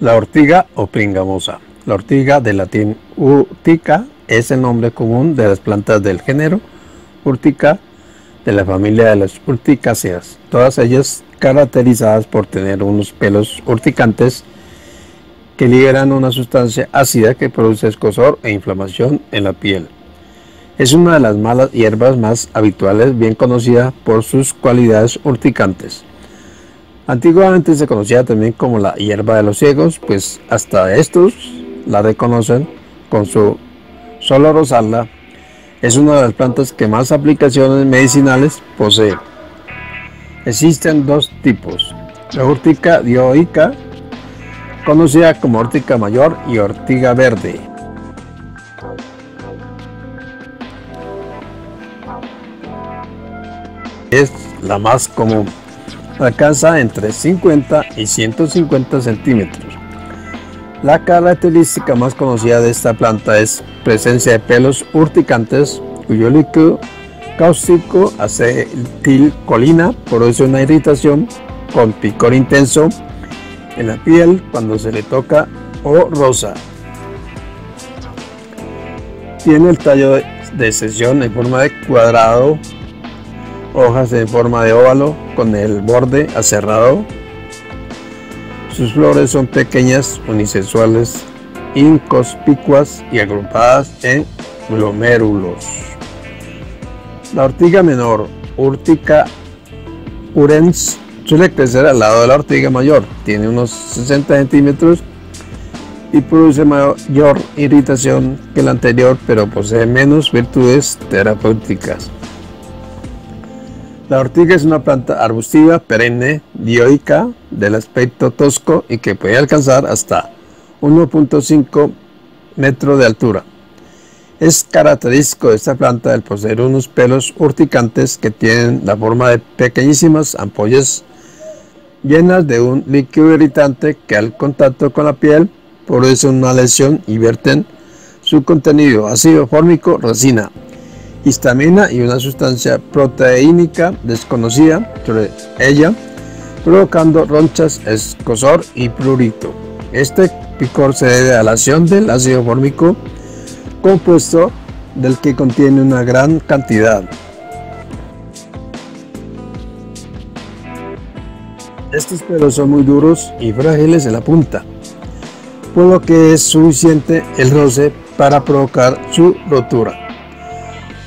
La ortiga o pringamosa. La ortiga de latín urtica es el nombre común de las plantas del género Urtica de la familia de las urticáceas, todas ellas caracterizadas por tener unos pelos urticantes que liberan una sustancia ácida que produce escosor e inflamación en la piel. Es una de las malas hierbas más habituales, bien conocida por sus cualidades urticantes. Antiguamente se conocía también como la hierba de los ciegos, pues hasta estos la reconocen con su solo rosarla. Es una de las plantas que más aplicaciones medicinales posee. Existen dos tipos, la urtica dioica, conocida como ortiga mayor y ortiga verde. Es la más común alcanza entre 50 y 150 centímetros. La característica más conocida de esta planta es presencia de pelos urticantes cuyo líquido cáustico acetilcolina produce una irritación con picor intenso en la piel cuando se le toca o rosa. Tiene el tallo de sesión en forma de cuadrado hojas en forma de óvalo con el borde aserrado. Sus flores son pequeñas, unisexuales, inconspicuas y agrupadas en glomérulos. La ortiga menor, Urtica urens, suele crecer al lado de la ortiga mayor. Tiene unos 60 centímetros y produce mayor irritación que la anterior, pero posee menos virtudes terapéuticas. La ortiga es una planta arbustiva, perenne, dioica, del aspecto tosco y que puede alcanzar hasta 1.5 metros de altura. Es característico de esta planta el poseer unos pelos urticantes que tienen la forma de pequeñísimas ampollas llenas de un líquido irritante que al contacto con la piel produce una lesión y vierten su contenido ácido fórmico resina histamina y una sustancia proteínica desconocida sobre ella, provocando ronchas, escosor y prurito. Este picor se debe a la acción del ácido fórmico, compuesto del que contiene una gran cantidad. Estos pelos son muy duros y frágiles en la punta, por lo que es suficiente el roce para provocar su rotura.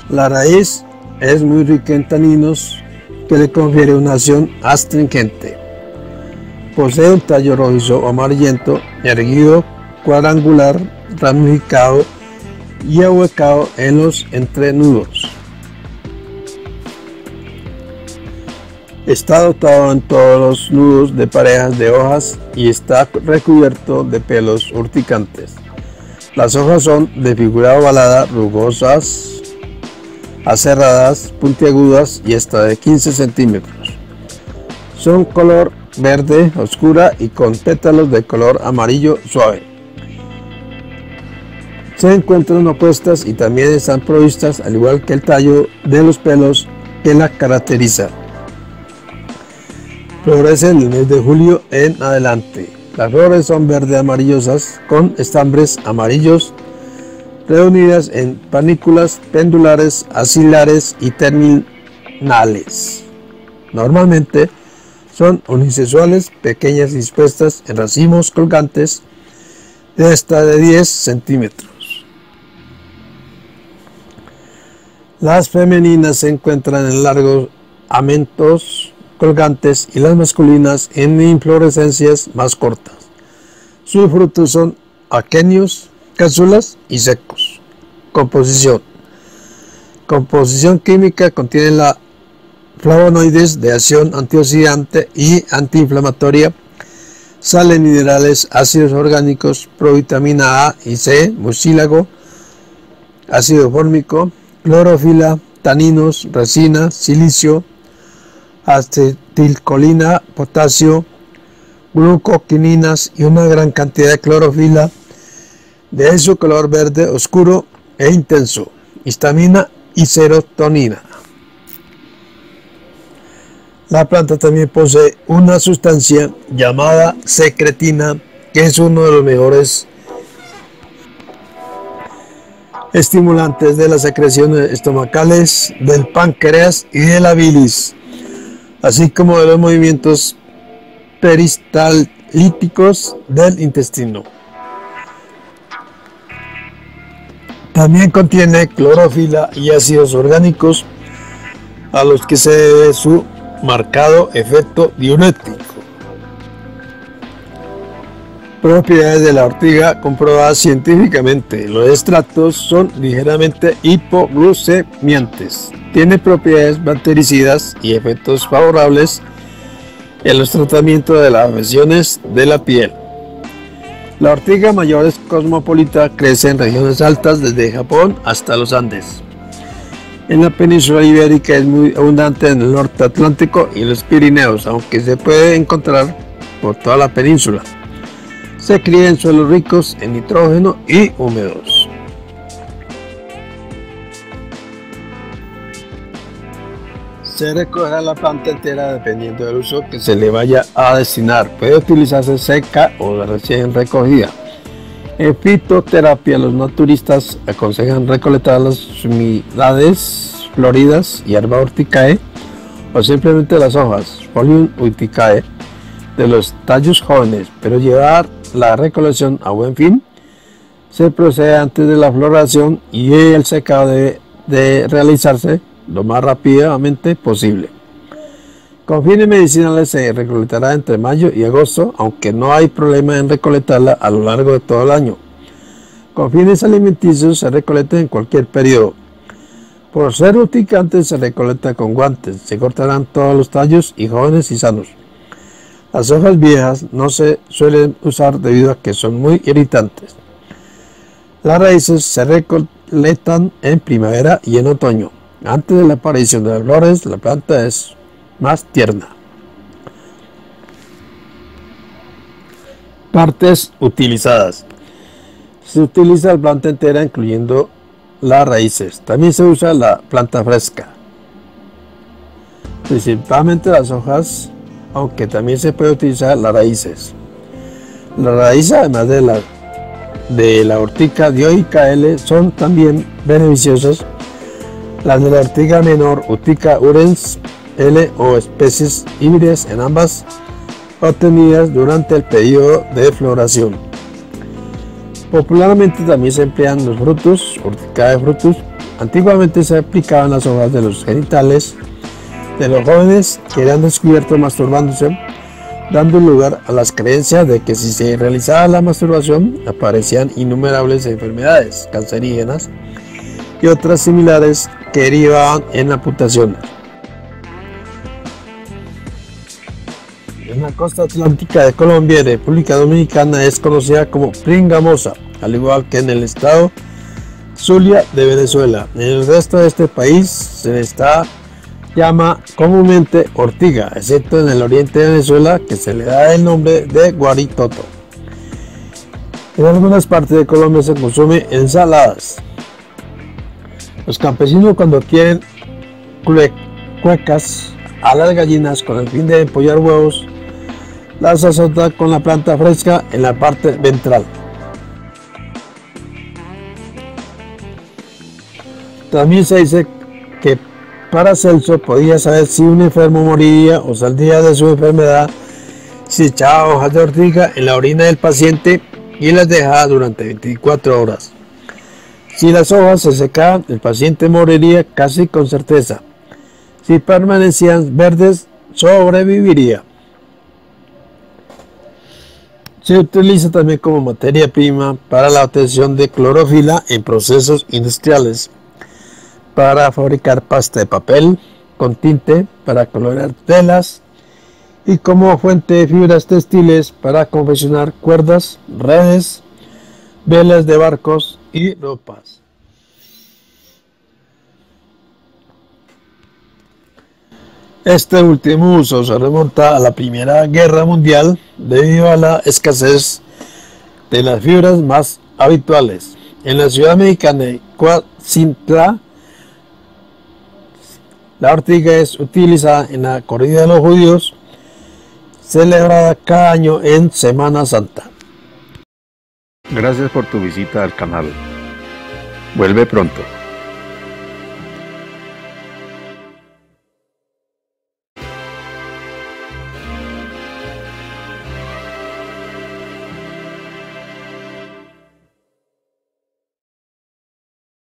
La raíz es muy rica en taninos que le confiere una acción astringente. Posee un tallo rojizo amarillento, erguido, cuadrangular, ramificado y ahuecado en los entrenudos. Está dotado en todos los nudos de parejas de hojas y está recubierto de pelos urticantes. Las hojas son de figura ovalada, rugosas, aserradas, puntiagudas y hasta de 15 centímetros. Son color verde oscura y con pétalos de color amarillo suave. Se encuentran opuestas y también están provistas, al igual que el tallo de los pelos que la caracteriza. Florecen en el mes de julio en adelante. Las flores son verde amarillosas con estambres amarillos reunidas en panículas pendulares, asilares y terminales. Normalmente son unisexuales, pequeñas dispuestas en racimos colgantes de hasta de 10 centímetros. Las femeninas se encuentran en largos amentos colgantes y las masculinas en inflorescencias más cortas. Sus frutos son aquenios, cápsulas y secos. Composición. Composición química contiene la flavonoides de acción antioxidante y antiinflamatoria, sales minerales, ácidos orgánicos, provitamina A y C, mucílago, ácido fórmico, clorofila, taninos, resina, silicio, acetilcolina, potasio, glucoquininas y una gran cantidad de clorofila de su color verde oscuro e intenso, histamina y serotonina. La planta también posee una sustancia llamada secretina que es uno de los mejores estimulantes de las secreciones estomacales, del páncreas y de la bilis, así como de los movimientos peristalíticos del intestino. También contiene clorofila y ácidos orgánicos a los que se debe su marcado efecto diurético. Propiedades de la ortiga comprobadas científicamente. Los extractos son ligeramente hipoglucemiantes. Tiene propiedades bactericidas y efectos favorables en los tratamientos de las lesiones de la piel. La ortiga mayor es cosmopolita, crece en regiones altas desde Japón hasta los Andes. En la península ibérica es muy abundante en el norte atlántico y los Pirineos, aunque se puede encontrar por toda la península. Se cría en suelos ricos en nitrógeno y húmedos. Se recogerá la planta entera dependiendo del uso que se le vaya a destinar. Puede utilizarse seca o recién recogida. En fitoterapia, los naturistas aconsejan recolectar las sumidades floridas, hierba urticae o simplemente las hojas, folium urticae, de los tallos jóvenes, pero llevar la recolección a buen fin, se procede antes de la floración y el secado debe de realizarse lo más rápidamente posible. Con fines medicinales se recolectará entre mayo y agosto, aunque no hay problema en recolectarla a lo largo de todo el año. Con fines alimenticios se recolecta en cualquier periodo. Por ser urticante se recolecta con guantes, se cortarán todos los tallos y jóvenes y sanos. Las hojas viejas no se suelen usar debido a que son muy irritantes. Las raíces se recolectan en primavera y en otoño. Antes de la aparición de las flores, la planta es más tierna. Partes utilizadas. Se utiliza la planta entera incluyendo las raíces. También se usa la planta fresca. Principalmente las hojas aunque también se puede utilizar las raíces. Las raíces, además de la, de la ortica dioica son también beneficiosas. Las de la ortiga menor, Urtica urens L o especies híbridas en ambas obtenidas durante el periodo de floración. Popularmente también se emplean los frutos, de frutos. Antiguamente se aplicaban las hojas de los genitales de los jóvenes que eran descubiertos masturbándose, dando lugar a las creencias de que si se realizaba la masturbación aparecían innumerables enfermedades cancerígenas y otras similares que derivaban en amputaciones. En la costa atlántica de Colombia y República Dominicana es conocida como pringamosa, al igual que en el estado Zulia de Venezuela. En el resto de este país se está llama comúnmente ortiga, excepto en el oriente de Venezuela que se le da el nombre de guaritoto. En algunas partes de Colombia se consume ensaladas. Los campesinos cuando quieren cuecas a las gallinas con el fin de empollar huevos, las azotan con la planta fresca en la parte ventral. También se dice que Paracelso podía saber si un enfermo moriría o saldría de su enfermedad si echaba hojas de ortiga en la orina del paciente y las dejaba durante 24 horas. Si las hojas se secaban, el paciente moriría casi con certeza. Si permanecían verdes, sobreviviría. Se utiliza también como materia prima para la obtención de clorofila en procesos industriales para fabricar pasta de papel con tinte para colorear telas y como fuente de fibras textiles para confeccionar cuerdas, redes, velas de barcos y ropas. Este último uso se remonta a la Primera Guerra Mundial debido a la escasez de las fibras más habituales. En la ciudad mexicana de Coatzintla, la ortiga es utilizada en la corrida de los judíos, celebrada cada año en Semana Santa. Gracias por tu visita al canal. Vuelve pronto.